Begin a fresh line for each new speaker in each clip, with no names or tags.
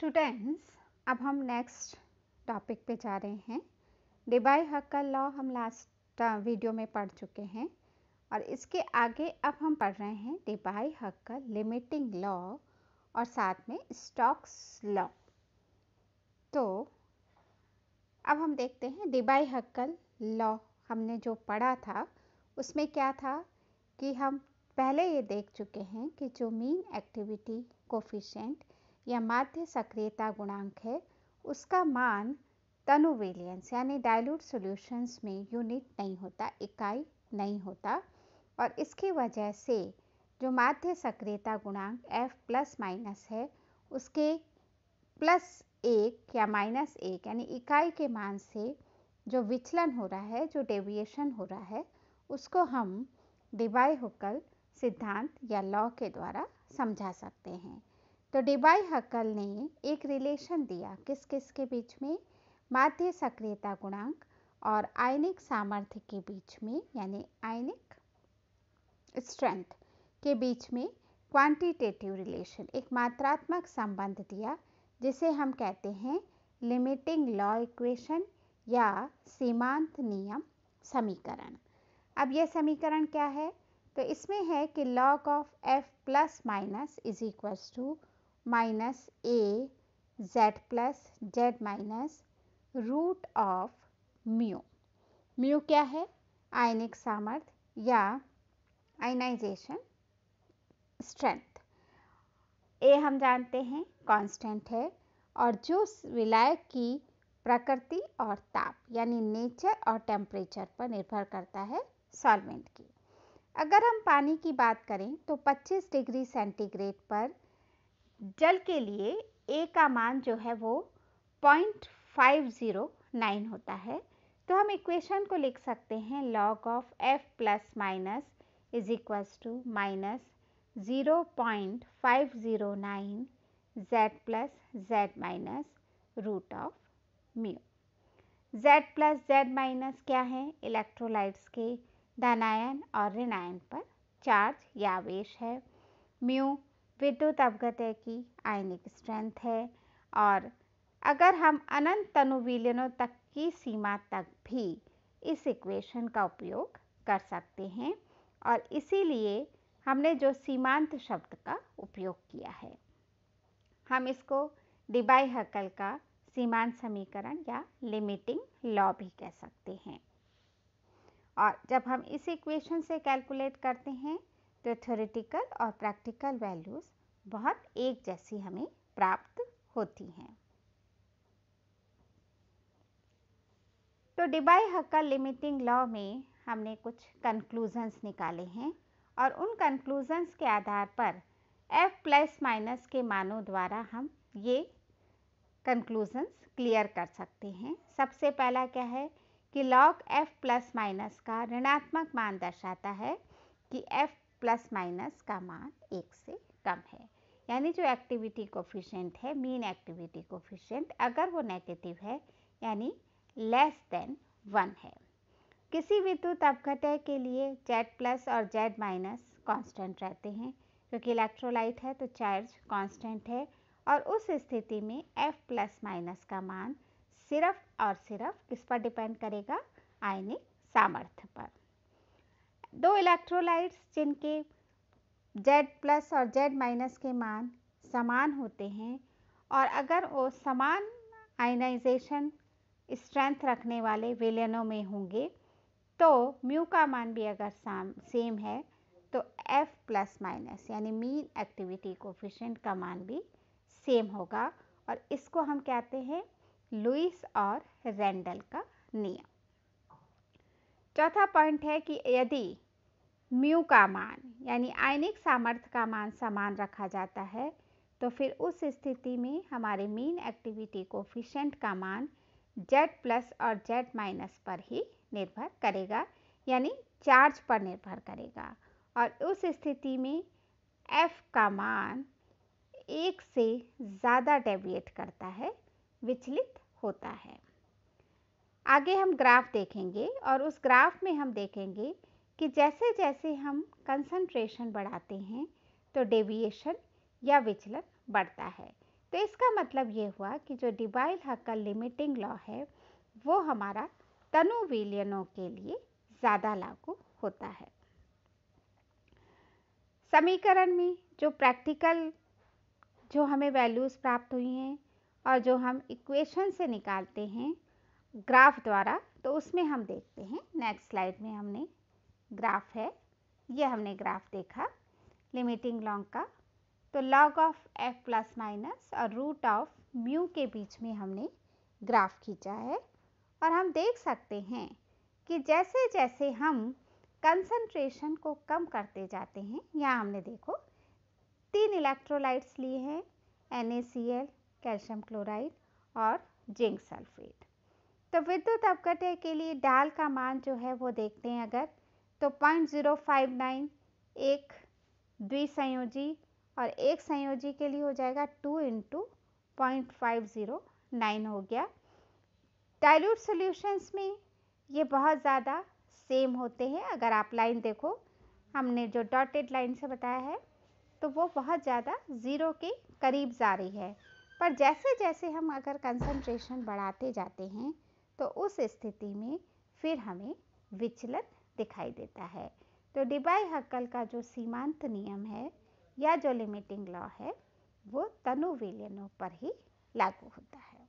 Students, अब हम next topic पे जा रहे हैं। डिबाई हक्कल लॉ हम लास्ट वीडियो में पढ़ चुके हैं और इसके आगे अब हम पढ़ रहे हैं डिबाई हक्कल लिमिटिंग लॉ और साथ में स्टॉक्स लॉ तो अब हम देखते हैं डिबाई हक्कल लॉ हमने जो पढ़ा था, उसमें क्या था कि हम पहले ये देख चुके हैं कि जो मीन एक्टिविटी कोफिशेंट या माध्य सक्रियता गुणांक है, उसका मान तनुवेलियंस यानी डाइल्यूट सॉल्यूशंस में यूनिट नहीं होता, इकाई नहीं होता। और इसकी वजह से जो माध्य सक्रियता गुणांक F प्लस माइनस है, उसके प्लस एक या माइनस एक, यानी इकाई के मान से जो विचलन हो रहा है, जो डेविएशन हो रहा है, उसको हम डिबाई हुकल सिद्धांत या लॉ के द्वारा समझा सकते हैं। तो डिबाई हकल ने एक रिलेशन दिया किस किस के बीच में? माध्य सक्रियता गुणांक और आयनिक सामर्थ्य के बीच में, यानी आयनिक स्ट्रेंथ के बीच में क्वांटिटेटिव रिलेशन एक मात्रात्मक संबंध दिया, जिसे हम कहते हैं लिमिटिंग लॉ इक्वेशन या सीमांत नियम समीकरण। अब यह समीकरण क्या है? तो इसमें है कि log of F plus minus is equals to minus A Z plus Z minus root of mu mu क्या है? आयनिक सामर्थ्य या आयनाइजेशन स्ट्रेंथ ए हम जानते हैं कांस्टेंट है और जो विलायक की प्रकृति और ताप, यानी नेचर और टेम्परेचर पर निर्भर करता है सॉल्वेंट की। अगर हम पानी की बात करें तो 25 डिग्री सेंटीग्रेड पर जल के लिए ए का मान जो है वो पॉइंट फाइव ज़ीरो नाइन होता है। तो हम इक्वेशन को लिख सकते हैं log of F plus minus is equals to minus zero point five zero nine Z plus Z minus root of mu Z plus Z minus क्या है? इलेक्ट्रोलाइट्स के, धनायन और ऋणायन पर चार्ज या आवेश है। म्यू विद्युत अवगतय की आयनिक स्ट्रेंथ है और अगर हम अनंत तनुविलयनों तक की सीमा तक भी इस इक्वेशन का उपयोग कर सकते हैं और इसीलिए हमने जो सीमांत शब्द का उपयोग किया है। हम इसको डिबाई हकल का सीमांत समीकरण या लिमिटिंग लॉ भी कह सकते हैं। और जब हम इस इक्वेशन से कैलकुलेट करते हैं तो थ्योरेटिकल और प्रैक्टिकल वैल्यूज़ बहुत एक जैसी हमें प्राप्त होती हैं। तो डिबाई हक्का लिमिटिंग लॉ में हमने कुछ कंक्लूजन्स निकाले हैं और उन कंक्लूजन्स के आधार पर f प्लस माइनस के मानों द्वारा हम ये कंक्लूजन्स क्लियर कर सकते हैं। सबसे पहला क्या है कि लॉग f प्लस माइनस का ऋणात्मक मान दर्शाता है कि f प्लस माइनस का मान एक से कम है। यानी जो एक्टिविटी कोफिशेंट है मीन एक्टिविटी कोफिशेंट अगर वो नेगेटिव है, यानी लेस देन वन है। किसी विद्युत अपघटय के लिए जेड प्लस और जेड माइनस कांस्टेंट रहते हैं, क्योंकि इलेक्ट्रोलाइट है तो चार्ज कांस्टेंट है, और उस स्थिति में F प्लस माइनस का मान सिर्फ़ और सिर्फ़ किस पर डिपेंड करेगा आयनिक सामर्थ्य पर। दो इलेक्ट्रोलाइट्स जिनके Z प्लस और Z माइनस के मान समान होते हैं और अगर वो समान आयनाइजेशन स्ट्रेंथ रखने वाले विलयनों में होंगे तो म्यू का मान भी अगर सेम है तो F प्लस माइनस यानी मीन एक्टिविटी कोफिशेंट का मान भी सेम होगा और इसको हम कहते हैं लुइस और रेंडल का नियम। चौथा पॉइंट है कि यदि म्यू का मान यानी आयनिक सामर्थ्य का मान समान रखा जाता है तो फिर उस स्थिति में हमारे मीन एक्टिविटी कोफिशेंट का मान जेड प्लस और जेड माइनस पर ही निर्भर करेगा, यानी चार्ज पर निर्भर करेगा। और उस स्थिति में एफ़ का मान एक से ज़्यादा डेविएट करता है, विचलित होता है। आगे हम ग्राफ देखेंगे और उस ग्राफ में हम देखेंगे कि जैसे जैसे हम कंसंट्रेशन बढ़ाते हैं तो डेविएशन या विचलन बढ़ता है। तो इसका मतलब ये हुआ कि जो डिबाइल हक का लिमिटिंग लॉ है, वो हमारा तनु विलियनों के लिए ज़्यादा लागू होता है। समीकरण में जो प्रैक्टिकल जो हमें वैल्यूज़ प्राप्त हुई हैं और जो हम इक्वेशन से निकालते हैं ग्राफ द्वारा तो उसमें हम देखते हैं। नेक्स्ट स्लाइड में हमने ग्राफ है, ये हमने ग्राफ देखा लिमिटिंग लॉन्ग का। तो log of F plus minus और रूट ऑफ़ म्यू के बीच में हमने ग्राफ खींचा है और हम देख सकते हैं कि जैसे जैसे हम कंसंट्रेशन को कम करते जाते हैं, यहाँ हमने देखो, तीन इलेक्ट्रोलाइट्स लिए हैं एनएसीएल कैल्शियम क्लोराइड और जिंक सल्फेट तो विद्युत अपघटय के लिए डाल का मान जो है वो देखते हैं अगर तो पॉइंट ज़ीरो फाइव नाइन एक द्विसंयोजी और एक संयोजी के लिए हो जाएगा two into point five zero nine हो गया। डाइल्यूट सॉल्यूशंस में ये बहुत ज़्यादा सेम होते हैं। अगर आप लाइन देखो, हमने जो डॉटेड लाइन से बताया है तो वो बहुत ज़्यादा ज़ीरो के करीब जा रही है। पर जैसे जैसे हम अगर कंसंट्रेशन बढ़ाते जाते हैं तो उस स्थिति में फिर हमें विचलन दिखाई देता है। तो डिबाई हक्कल का जो सीमांत नियम है या जो लिमिटिंग लॉ है, वो तनु विलियनों पर ही लागू होता है।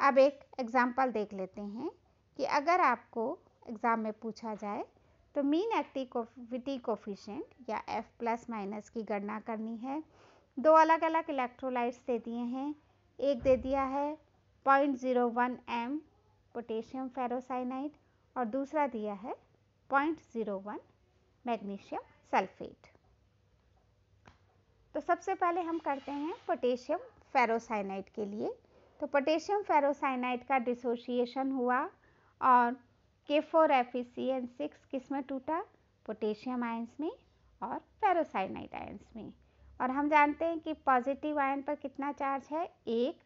अब एक एग्ज़ाम्पल देख लेते हैं कि अगर आपको एग्ज़ाम में पूछा जाए तो मीन एक्टिविटी कोफिशेंट या एफ़ प्लस माइनस की गणना करनी है। दो अलग अलग इलेक्ट्रोलाइट्स दे दिए हैं। एक दे दिया है point zero one M potassium ferrocyanide और दूसरा दिया है point zero one magnesium sulphate तो सबसे पहले हम करते हैं पोटेशियम फेरोसाइनाइड के लिए। तो पोटेशियम फेरोसाइनाइड का डिसोसिएशन हुआ और K four F C N six किसमें टूटा? पोटेशियम आयंस में और फेरोसाइनाइड आयंस में। और हम जानते हैं कि पॉजिटिव आयन पर कितना चार्ज है? एक।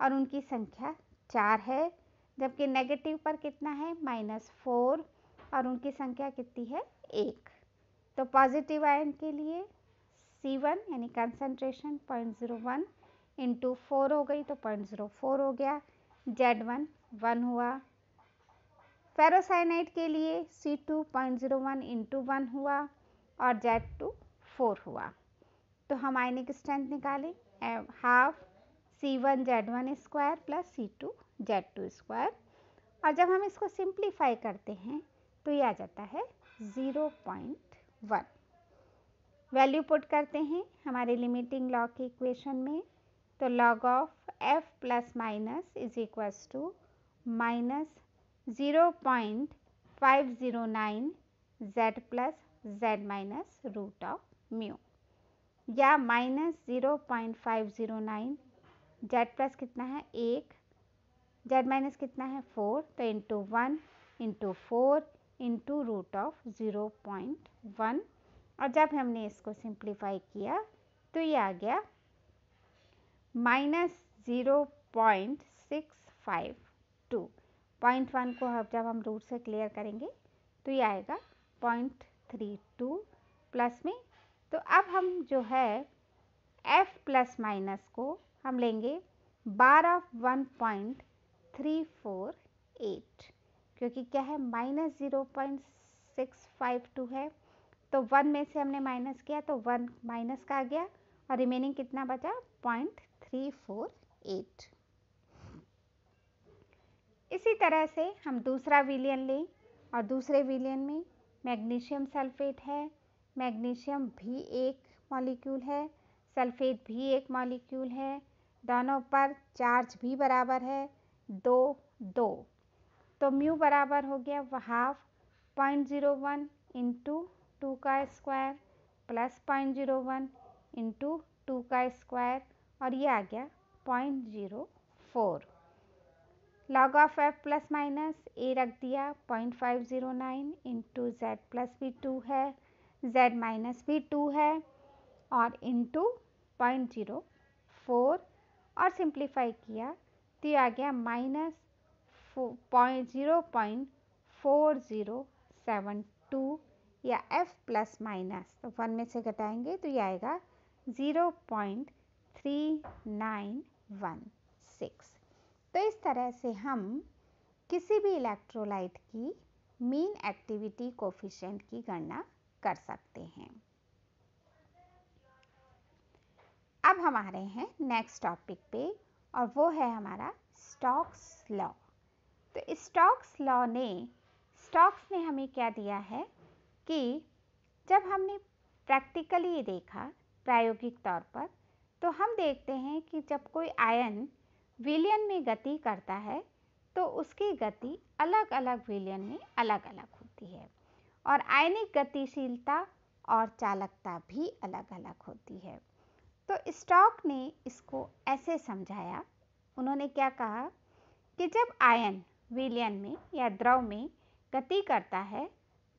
और उनकी संख्या चार है, जबकि नेगेटिव पर कितना है? Minus four. और उनकी संख्या कितनी है? एक। तो पॉजिटिव आयन के लिए सी वन यानी concentration point zero one into four हो गई तो पॉइंट ज़ीरो फोर हो गया। जेड वन वन हुआ। फेरोसाइनाइड के लिए C two point zero one into one हुआ और जेड टू फोर हुआ। तो हम आयनिक स्ट्रेंथ निकालें। Half C one Z one square plus C two Z two square और जब हम इसको सिंप्लीफाई करते हैं तो ये आ जाता है zero point one. Value put करते हैं हमारे लिमिटिंग लॉग की इक्वेशन में। तो log of F plus minus is equals to minus zero point five zero nine Z plus Z minus root of mu. या minus zero point five zero nine Z plus कितना है? एक। Z minus कितना है? Four. तो into one into four into root of zero point one और जब हमने इसको सिंप्लीफाई किया तो ये आ गया minus zero point six five two point one को अब जब हम रूट से क्लियर करेंगे तो ये आएगा पॉइंट थ्री टू प्लस में। तो अब हम जो है एफ़ प्लस माइनस को हम लेंगे bar of one point three four eight क्योंकि क्या है minus zero point six five two है तो वन में से हमने माइनस किया तो वन माइनस का आ गया और रिमेनिंग कितना बचा पॉइंट थ्री फोर एट इसी तरह से हम दूसरा विलियन लें और दूसरे विलियन में मैग्नीशियम सल्फेट है मैग्नीशियम भी एक मॉलिक्यूल है सल्फेट भी एक मॉलिक्यूल है, दोनों पर चार्ज भी बराबर है, दो दो। तो म्यू बराबर हो गया half point zero one into two का square plus point zero one into two का स्क्वायर और ये आ गया point zero four log of F plus minus A रख दिया point five zero nine into Z plus भी टू है जेड माइनस भी टू है और इंटू पॉइंट ज़ीरो फोर और सिंप्लीफाई किया तो ये आ गया minus zero point four zero seven two या एफ़ प्लस माइनस तो वन में से घटाएँगे तो ये आएगा zero point three nine one six तो इस तरह से हम किसी भी इलेक्ट्रोलाइट की मीन एक्टिविटी कोफिशेंट की गणना कर सकते हैं। अब हम आ रहे हैं नेक्स्ट टॉपिक पे और वो है हमारा स्टॉक्स लॉ तो स्टॉक्स लॉ ने, स्टॉक्स ने हमें क्या दिया है कि जब हमने प्रैक्टिकली देखा प्रायोगिक तौर पर तो हम देखते हैं कि जब कोई आयन विलियन में गति करता है तो उसकी गति अलग अलग विलियन में अलग अलग होती है और आयनिक गतिशीलता और चालकता भी अलग अलग होती है। तो स्टॉक ने इसको ऐसे समझाया, उन्होंने क्या कहा कि जब आयन विलियन में या द्रव में गति करता है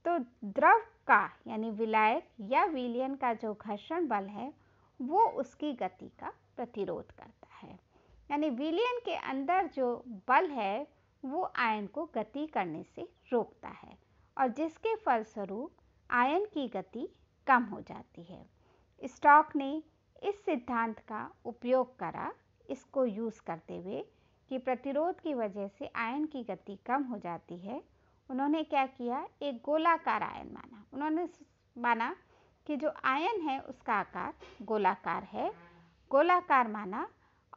तो द्रव का, यानी विलायक या विलियन का जो घर्षण बल है, वो उसकी गति का प्रतिरोध करता है। यानी विलियन के अंदर जो बल है, वो आयन को गति करने से रोकता है और जिसके फलस्वरूप आयन की गति कम हो जाती है। स्टॉक ने इस सिद्धांत का उपयोग करा, इसको यूज़ करते हुए कि प्रतिरोध की वजह से आयन की गति कम हो जाती है। उन्होंने क्या किया? एक गोलाकार आयन माना। उन्होंने माना कि जो आयन है, उसका आकार गोलाकार है। गोलाकार माना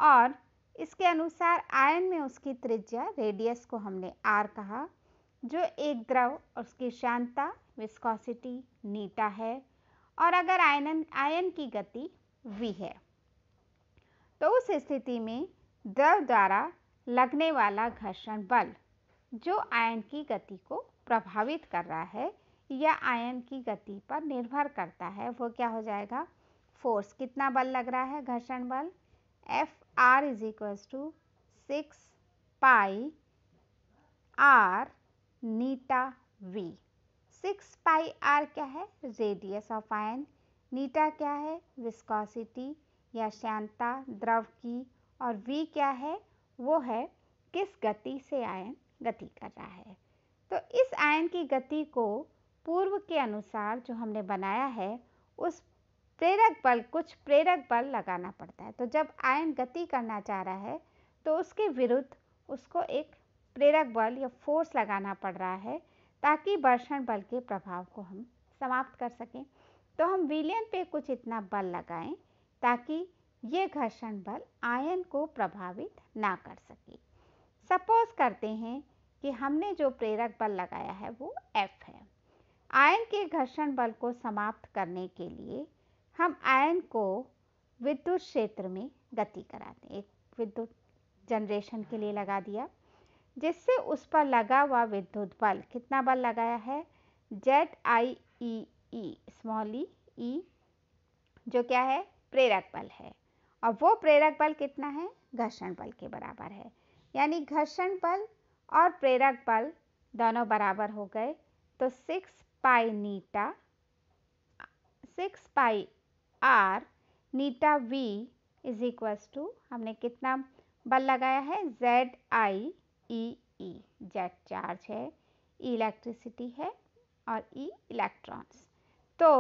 और इसके अनुसार आयन में उसकी त्रिज्या, रेडियस को हमने आर कहा, जो एक द्रव और उसकी शांता, विस्कोसिटी, नीटा है और अगर आयन आयन की गति वी है। तो उस स्थिति में द्रव द्वारा लगने वाला घर्षण बल, जो आयन की गति को प्रभावित कर रहा है या आयन की गति पर निर्भर करता है, वो क्या हो जाएगा? फोर्स कितना बल लग रहा है घर्षण बल? F R is equals to six pi R eta V. Six pi R क्या है? Radius of ion. नीटा क्या है? विस्कोसिटी या श्यांता द्रव की। और वी क्या है? वो है, किस गति से आयन गति कर रहा है। तो इस आयन की गति को पूर्व के अनुसार जो हमने बनाया है, उस प्रेरक बल, कुछ प्रेरक बल लगाना पड़ता है। तो जब आयन गति करना चाह रहा है तो उसके विरुद्ध उसको एक प्रेरक बल या फोर्स लगाना पड़ रहा है, ताकि वर्षण बल के प्रभाव को हम समाप्त कर सकें। तो हम विलियन पे कुछ इतना बल लगाएँ, ताकि ये घर्षण बल आयन को प्रभावित ना कर सके। सपोज़ करते हैं कि हमने जो प्रेरक बल लगाया है वो F है। आयन के घर्षण बल को समाप्त करने के लिए हम आयन को विद्युत क्षेत्र में गति कराते एक विद्युत जनरेशन के लिए लगा दिया। जिससे उस पर लगा हुआ विद्युत बल कितना बल लगाया है? Z I E E small ई ई जो क्या है? प्रेरक बल है। और वो प्रेरक बल कितना है? घर्षण बल के बराबर है। यानी घर्षण बल और प्रेरक बल दोनों बराबर हो गए। तो six pi eta six pi R eta V is equals to हमने कितना बल लगाया है? Z I E E Z charge है ई इलेक्ट्रिसिटी है और ई e इलेक्ट्रॉन्स तो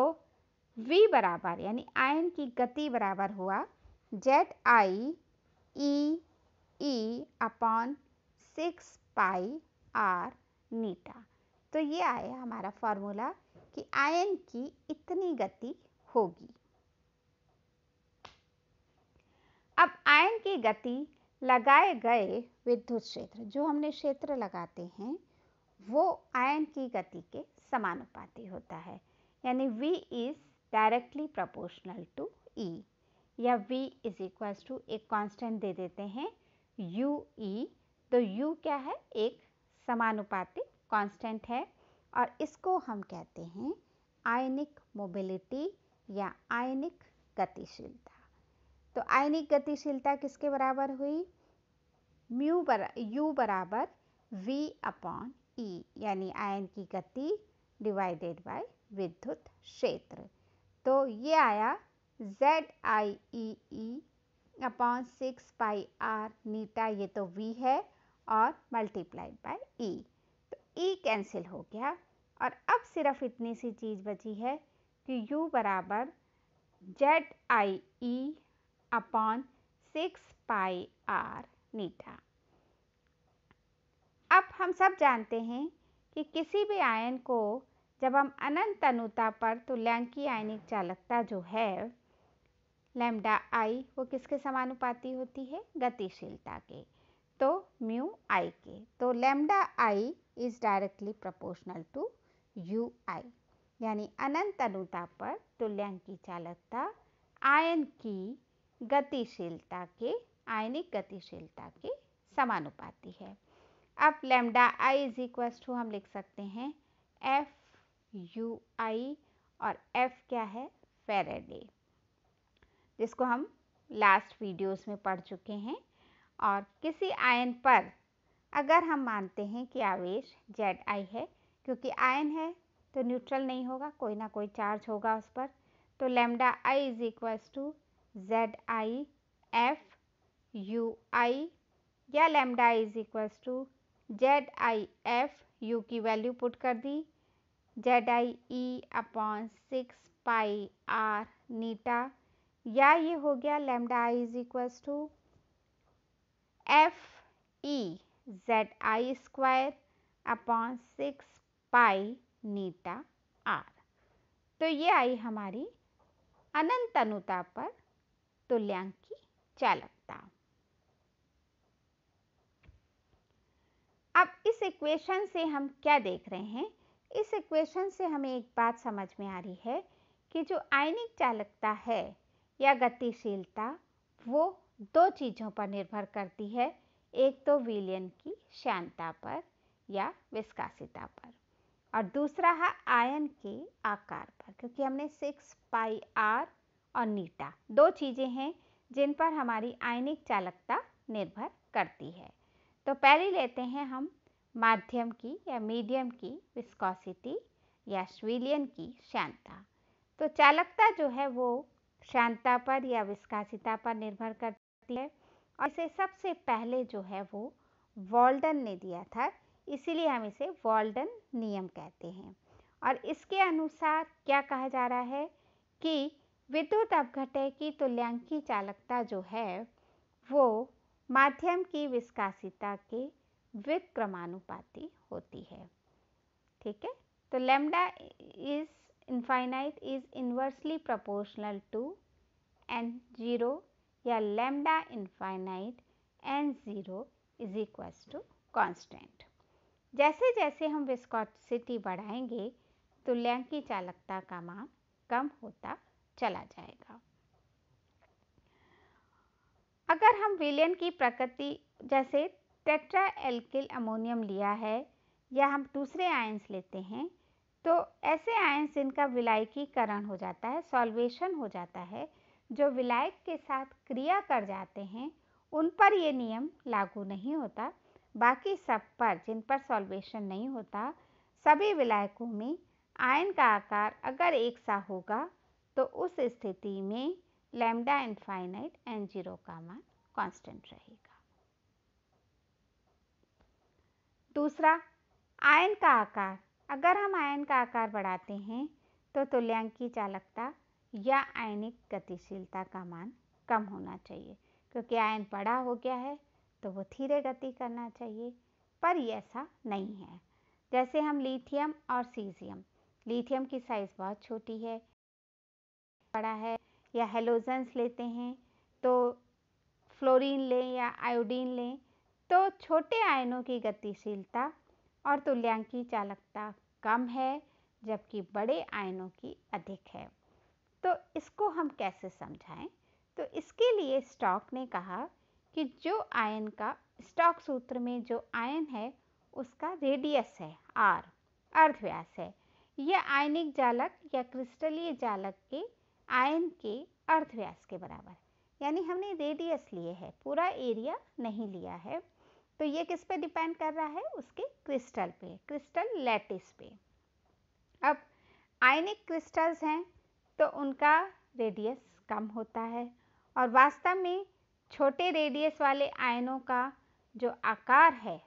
v बराबर, यानी आयन की गति बराबर हुआ Z I E E upon six pi R eta तो ये आया हमारा फॉर्मूला कि आयन की इतनी गति होगी। अब आयन की गति लगाए गए विद्युत क्षेत्र, जो हमने क्षेत्र लगाते हैं, वो आयन की गति के समानुपाती होता है। यानी V is directly proportional to E. या V इज़ इक्वल टू एक कांस्टेंट दे देते हैं। ई e, तो U क्या है? एक समानुपातिक कांस्टेंट है। और इसको हम कहते हैं आयनिक मोबिलिटी या आयनिक गतिशीलता। तो आयनिक गतिशीलता किसके बराबर हुई? म्यू बरा यू बराबर वी अपॉन ई यानी आयन की गति डिवाइडेड बाय विद्युत क्षेत्र। तो ये आया Z I E E upon six pi R eta ये तो वी है, और मल्टीप्लाइड बाय ई तो ई e कैंसिल हो गया, और अब सिर्फ़ इतनी सी चीज़ बची है कि u बराबर Z I E upon six pi R eta अब हम सब जानते हैं कि किसी भी आयन को जब हम अनंत अनुता पर तुल्यांकी आयनिक चालकता जो है लेमडा आई वो किसके समानुपाती होती है? गतिशीलता के। तो म्यू आई के। तो lambda I is directly proportional to U I. यानी अनंत अनुता पर तुल्यांकी चालकता, आयन की गतिशीलता के, आयनिक गतिशीलता के समानुपाती है। अब lambda I is equal to, हम लिख सकते हैं, एफ़ यू आई और एफ़ क्या है? फेरेडे। जिसको हम लास्ट वीडियोस में पढ़ चुके हैं। और किसी आयन पर अगर हम मानते हैं कि आवेश जेड आई है, क्योंकि आयन है तो न्यूट्रल नहीं होगा, कोई ना कोई चार्ज होगा उस पर। तो lambda I is equal to Z I F U I या lambda is equal to Z I F U की वैल्यू पुट कर दी। Z I E upon six pi R eta या ये हो गया lambda I is equal to F E Z I square upon six pi eta R तो ये आई हमारी अनंत अनुता पर तुल्यांकी चालकता। अब इस इक्वेशन से हम क्या देख रहे हैं? इस इक्वेशन से हमें एक बात समझ में आ रही है कि जो आयनिक चालकता है या गतिशीलता, वो दो चीज़ों पर निर्भर करती है, एक तो विलियन की श्यानता पर या विस्कासिता पर, और दूसरा है आयन के आकार पर, क्योंकि हमने सिक्स पाई आर और नीटा दो चीज़ें हैं, जिन पर हमारी आयनिक चालकता निर्भर करती है। तो पहले लेते हैं हम माध्यम की या मीडियम की विस्कोसिटी या श्विलियन की श्यानता तो चालकता जो है वो शांता पर या विस्कासिता पर निर्भर करती है। और इसे सबसे पहले जो है वो वॉल्डन ने दिया था, इसीलिए हम इसे वॉल्डन नियम कहते हैं। और इसके अनुसार क्या कहा जा रहा है कि विद्युत अपघटय की तुल्यांकी चालकता जो है वो माध्यम की विस्कासिता के विक्रमानुपाती होती है। ठीक है? तो लेमडा इज़ infinite is inversely proportional to n0 या lambda infinite n0 is equals to constant. जैसे जैसे हम विस्कोसिटी बढ़ाएँगे तो लैंग की चालकता का मान कम होता चला जाएगा अगर हम विलियन की प्रकृति, जैसे टेट्रा एल्किल अमोनियम लिया है, या हम दूसरे आयंस लेते हैं तो ऐसे आयंस जिनका विलायकीकरण हो जाता है, सॉल्वेशन हो जाता है, जो विलायक के साथ क्रिया कर जाते हैं, उन पर ये नियम लागू नहीं होता। बाकी सब पर, जिन पर सॉल्वेशन नहीं होता, सभी विलायकों में आयन का आकार अगर एक सा होगा तो उस स्थिति में लैम्डा इनफाइनाइट एन ज़ीरो का मान कांस्टेंट रहेगा। दूसरा, आयन का आकार अगर हम आयन का आकार बढ़ाते हैं तो तुल्यांकी चालकता या आयनिक गतिशीलता का मान कम होना चाहिए। क्योंकि आयन बड़ा हो गया है तो वो धीरे गति करना चाहिए, पर ये ऐसा नहीं है। जैसे हम लिथियम और सीजियम। लिथियम की साइज़ बहुत छोटी है, बड़ा है, या हेलोजेंस लेते हैं तो फ्लोरीन लें या आयोडीन लें तो छोटे आयनों की गतिशीलता और तुल्यांकी चालकता कम है, जबकि बड़े आयनों की अधिक है। तो इसको हम कैसे समझाएँ? तो इसके लिए स्टॉक ने कहा कि जो आयन का, स्टॉक सूत्र में जो आयन है, उसका रेडियस है आर अर्धव्यास है। यह आयनिक जालक या क्रिस्टलीय जालक के आयन के अर्धव्यास के बराबर यानी हमने रेडियस लिए है, पूरा एरिया नहीं लिया है। तो ये किस पे डिपेंड कर रहा है? उसके क्रिस्टल पे क्रिस्टल लैटिस पे। अब आयनिक क्रिस्टल्स हैं तो उनका रेडियस कम होता है। और वास्तव में छोटे रेडियस वाले आयनों का जो आकार है,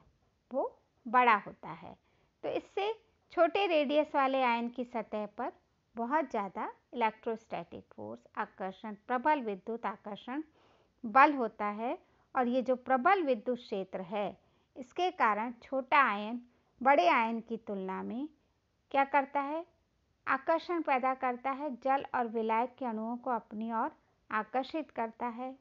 वो बड़ा होता है। तो इससे छोटे रेडियस वाले आयन की सतह पर बहुत ज़्यादा इलेक्ट्रोस्टैटिक फोर्स आकर्षण, प्रबल विद्युत आकर्षण बल होता है। और ये जो प्रबल विद्युत क्षेत्र है, इसके कारण छोटा आयन बड़े आयन की तुलना में क्या करता है? आकर्षण पैदा करता है, जल और विलायक के अणुओं को अपनी ओर आकर्षित करता है।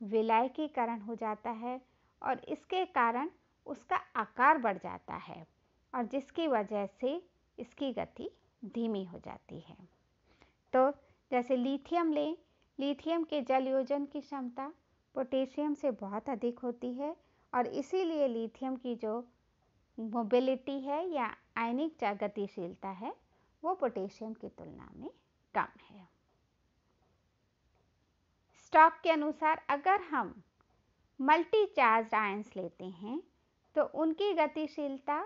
विलायकीकरण हो जाता है और इसके कारण उसका आकार बढ़ जाता है और जिसकी वजह से इसकी गति धीमी हो जाती है। तो जैसे लिथियम लें, लिथियम के जल योजन की क्षमता पोटेशियम से बहुत अधिक होती है और इसीलिए लिथियम की जो मोबिलिटी है या आयनिक गतिशीलता है, वो पोटेशियम की तुलना में कम है। स्टॉक के अनुसार अगर हम मल्टी चार्ज आयंस लेते हैं तो उनकी गतिशीलता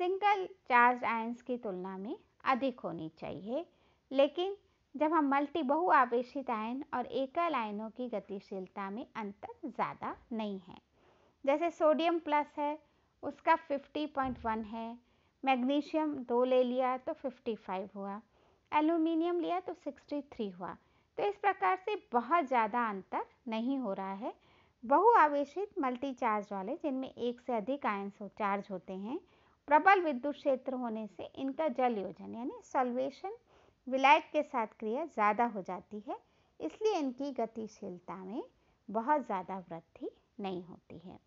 सिंगल चार्ज आयंस की तुलना में अधिक होनी चाहिए, लेकिन जब हम मल्टी बहुआवेशित आयन और एकल आयनों की गतिशीलता में अंतर ज़्यादा नहीं है। जैसे सोडियम प्लस है, उसका 50.1 है, मैग्नीशियम दो ले लिया तो 55 हुआ, एल्यूमिनियम लिया तो 63 हुआ। तो इस प्रकार से बहुत ज़्यादा अंतर नहीं हो रहा है। बहुआवेशित मल्टी चार्ज वाले, जिनमें एक से अधिक आयन चार्ज होते हैं, प्रबल विद्युत क्षेत्र होने से इनका जल योजन, यानी सॉल्वेशन विलायक के साथ क्रिया ज़्यादा हो जाती है, इसलिए इनकी गतिशीलता में बहुत ज़्यादा वृद्धि नहीं होती है।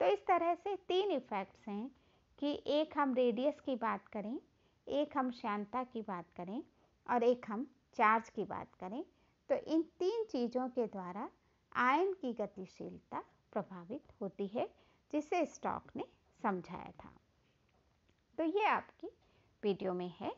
तो इस तरह से तीन इफ़ेक्ट्स हैं कि एक हम रेडियस की बात करें, एक हम श्यांता की बात करें और एक हम चार्ज की बात करें। तो इन तीन चीज़ों के द्वारा आयन की गतिशीलता प्रभावित होती है, जिसे स्टॉक ने समझाया था। तो ये आपकी वीडियो में है।